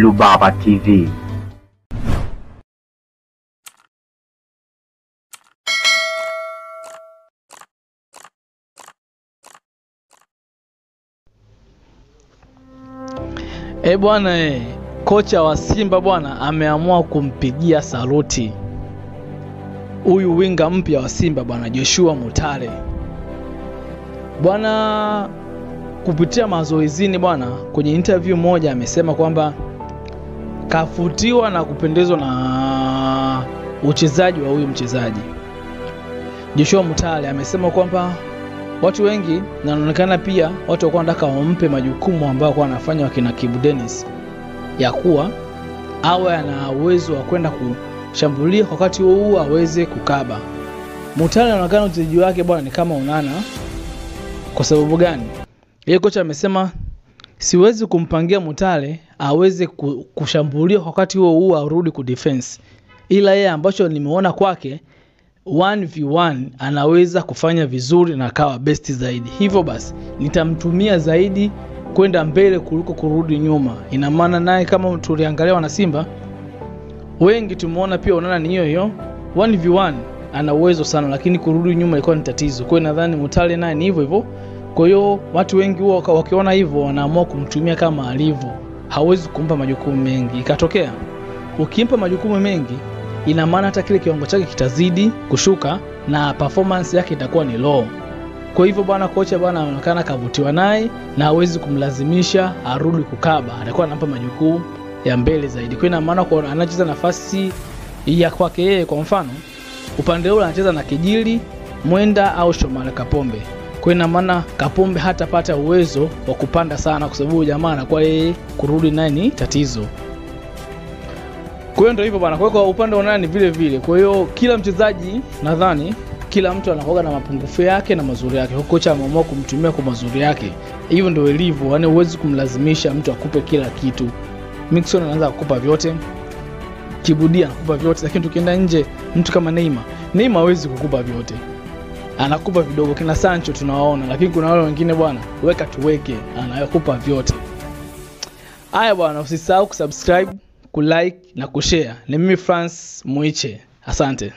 Rubaba TV. E bwana eh, kocha wa Simba bwana ameamua kumpigia saluti huyu winga mpya wa Simba bwana Joshua Mutale bwana. Kupitia mazoezini bwana, kwenye interview moja amesema kwamba kafutiwa na kupendezwa na uchezaji wa huyu mchezaji Joshua Mutale. Amesema kwamba watu wengi na naonekana pia watu walikuwa wanataka wampe majukumu ambayo kwa anafanya wakina Kibu Dennis ya kuwa awe ana uwezo wa kwenda kushambulia kwa wakati huo huo aweze kukaba. Mutale anaonekana uchezaji wake bwana ni kama unana. Kwa sababu gani? Yeye kocha amesema siwezi kumpangia Mutale aweze kushambulia wakati huo huo arudi ku defense, ila yeye ambacho nimeona kwake 1v1 anaweza kufanya vizuri na akawa best zaidi. Hivyo basi nitamtumia zaidi kwenda mbele kuliko kurudi nyuma. Ina maana naye kama tuliangalia wana Simba wengi tumeona pia unaona ni hiyo hiyo 1v1 ana uwezo sana, lakini kurudi nyuma ilikuwa ni tatizo. Kwa nadhani Mutale naye ni hivyo hivyo. Kwa hiyo watu wengi huwa wakiona hivyo wanaamua kumtumia kama alivyo, hawezi kumpa majukumu mengi. Ikatokea ukimpa majukumu mengi, ina maana hata kile kiwango chake kitazidi kushuka na performance yake itakuwa ni low. Kwa hivyo bwana, kocha bwana anaonekana kavutiwa naye na hawezi kumlazimisha arudi kukaba, atakuwa anampa majukumu ya mbele zaidi. Kwa ina maana kwa anacheza nafasi ya kwake yeye, kwa mfano upande ule anacheza na Kijili, Mwenda au Shomari Kapombe. Kwa ina maana Kapombe hatapata uwezo wa kupanda sana, kwa sababu jamaa anakuwa yeye kurudi naye ni tatizo. Kwa hiyo ndio hivyo bwana. Kwa hiyo kwa upande wa nani vile vile. Kwa hiyo kila mchezaji nadhani kila mtu anakuwa na mapungufu yake na mazuri yake. Kwa kocha ameamua kumtumia kwa mazuri yake. Hivyo ndio ilivyo. Yaani huwezi kumlazimisha mtu akupe kila kitu. Mixon anaanza kukupa vyote. Kibudia anakupa vyote, lakini tukienda nje mtu kama Neymar, Neymar hawezi kukupa vyote. Anakupa vidogo kina Sancho tunawaona, lakini kuna wale wengine bwana, weka tuweke, anakupa vyote. Haya bwana, usisahau kusubscribe, kulike na kushare. Ni mimi France Muiche. Asante.